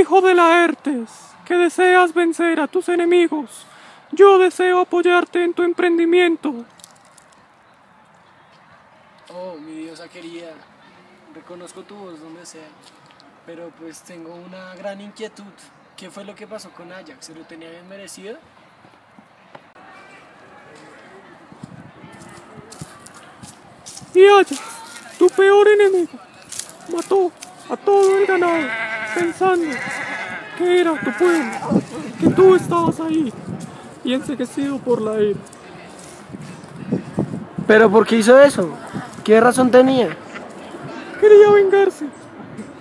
Hijo de Laertes, que deseas vencer a tus enemigos, yo deseo apoyarte en tu emprendimiento. Oh, mi diosa querida, reconozco tu voz donde sea, pero pues tengo una gran inquietud. ¿Qué fue lo que pasó con Ajax? ¿Se lo tenía bien merecido? Y Ajax, tu peor enemigo, mató a todo el ganado pensando que era tu pueblo, que tú estabas ahí y enseguecido por la ira. ¿Pero por qué hizo eso? ¿Qué razón tenía? Quería vengarse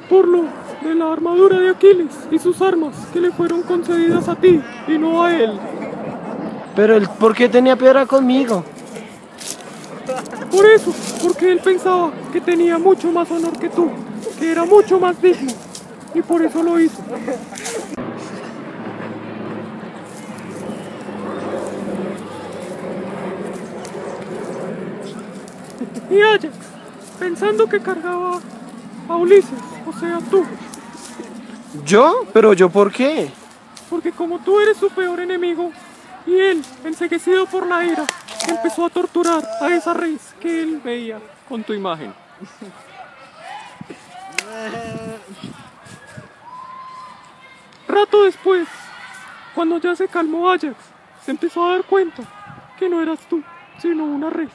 por lo de la armadura de Aquiles y sus armas que le fueron concedidas a ti y no a él. ¿Pero él por qué tenía piedra conmigo? Por eso, porque él pensaba que tenía mucho más honor que tú, que era mucho más digno, y por eso lo hizo. Y Ajax, pensando que cargaba a Ulises, o sea, tú, ¿Yo? ¿Pero yo por qué? porque como tú eres su peor enemigo, y él, enseguecido por la ira, empezó a torturar a esa res que él veía con tu imagen. Después, cuando ya se calmó Ajax, se empezó a dar cuenta que no eras tú, sino una res.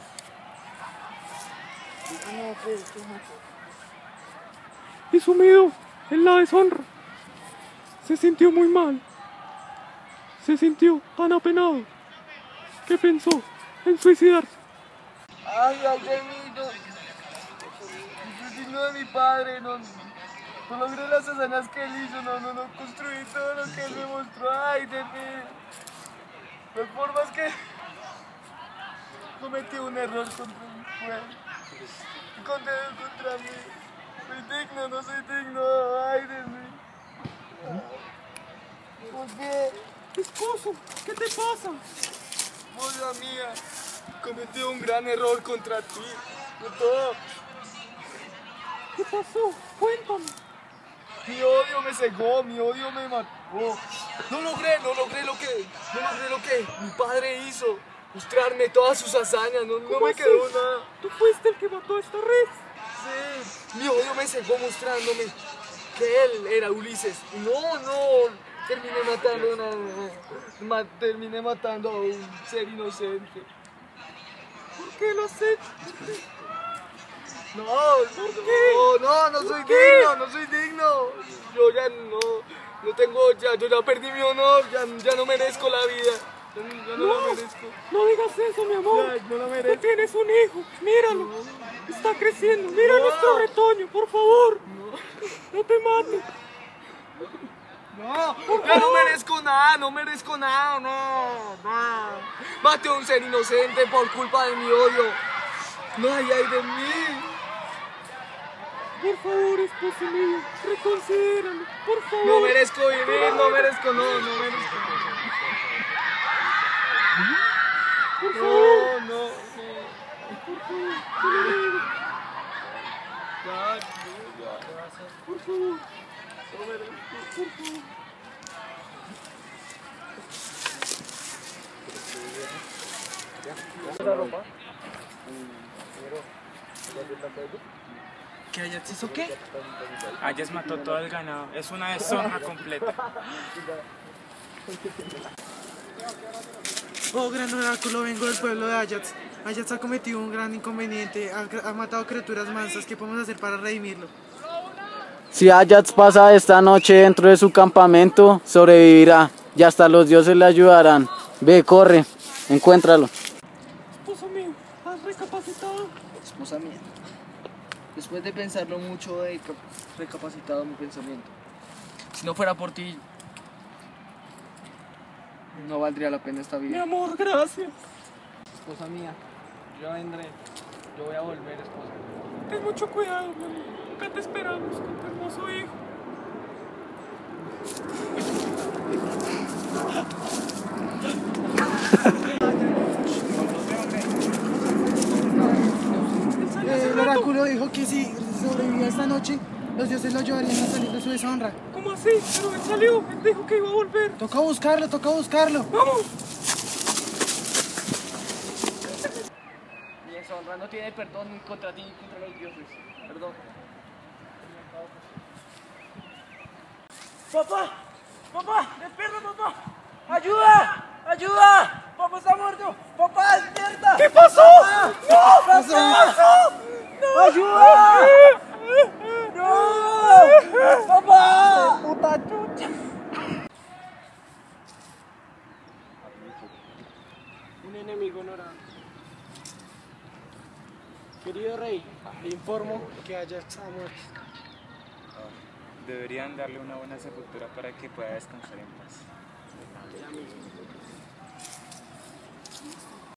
Y sumido en la deshonra, se sintió muy mal. Se sintió tan apenado que pensó en suicidarse. Ay, ay, mí, no. De mi padre, no. No logré las hazañas que él hizo, no, no, no Ay, de mí. Las formas que cometí un error contra mi pueblo. Contra, contra mí. Soy digno, no soy digno. Ay, de mí. ¿Por qué? Esposo, ¿qué te pasa? Moza mía, cometí un gran error contra ti. Todo. ¿Qué pasó? Cuéntame. Mi odio me cegó, mi odio me mató. No logré, no logré lo que, no logré lo que mi padre hizo. Mostrarme todas sus hazañas, no, no ¿Cómo me quedó nada. Tú fuiste el que mató a esta red. Sí, mi odio me cegó mostrándome que él era Ulises. No, no, terminé matando a una- ma- terminé matando a un ser inocente. ¿Por qué lo hecho? No, no, no, no soy digno, no soy digno. Yo ya no, no tengo, ya, yo ya perdí mi honor, ya, ya no merezco la vida. Ya, no- ya no, la merezco. No digas eso, mi amor. Ya, no la Tú merezco. tienes un hijo. Míralo. Está creciendo. Mira No. nuestro retoño, por favor. No te mates. No, ya no merezco nada, no merezco nada, no, no. Mate a un ser inocente por culpa de mi odio. No hay ay de mí. Por favor, esposo mío. Reconsidéralo. Por favor. No merezco vivir, no merezco, no, no merezco. Por favor. No, no, no. Por favor. Te lo digo. Ya, ya, ya. Por favor. Por favor. ¿Qué Ajax hizo qué? Ajax mató todo el ganado. Es una deshonra completa. Oh, gran oráculo, vengo del pueblo de Ajax. Ajax ha cometido un gran inconveniente, ha, ha matado criaturas mansas. ¿Qué podemos hacer para redimirlo? Si Ajax pasa esta noche dentro de su campamento, sobrevivirá y hasta los dioses le ayudarán. Ve, corre, encuéntralo. Esposo mío, ¿has recapacitado? Esposa mía. Después de pensarlo mucho, he cap- recapacitado mi pensamiento. Si no fuera por ti, no valdría la pena esta Mi vida. amor, gracias. Esposa mía, yo vendré. Yo voy a volver, esposa. Ten mucho cuidado, mi amor. Acá te esperamos con tu hermoso hijo. Sobrevivía esta noche, Los dioses lo ayudarían a salir de su deshonra. ¿Cómo así? Pero él salió, él dijo que iba a volver. Toca buscarlo, toca buscarlo. ¡Vamos! Mi deshonra no tiene perdón ni contra ti ni contra los dioses. Perdón. ¡Papá! ¡Papá! ¡Despierta, papá! ¡Ayuda! ¡Ayuda! ¡Papá está muerto! ¡Papá, despierta! ¿Qué pasó? ¡No! ¡Papá! ¡Ayuda! ¡No! ¡Papá! ¡Puta chucha! Un enemigo honorable. Querido rey, le informo que Ajax ha muerto. Deberían darle una buena sepultura para que pueda descansar en paz. Ya mismo.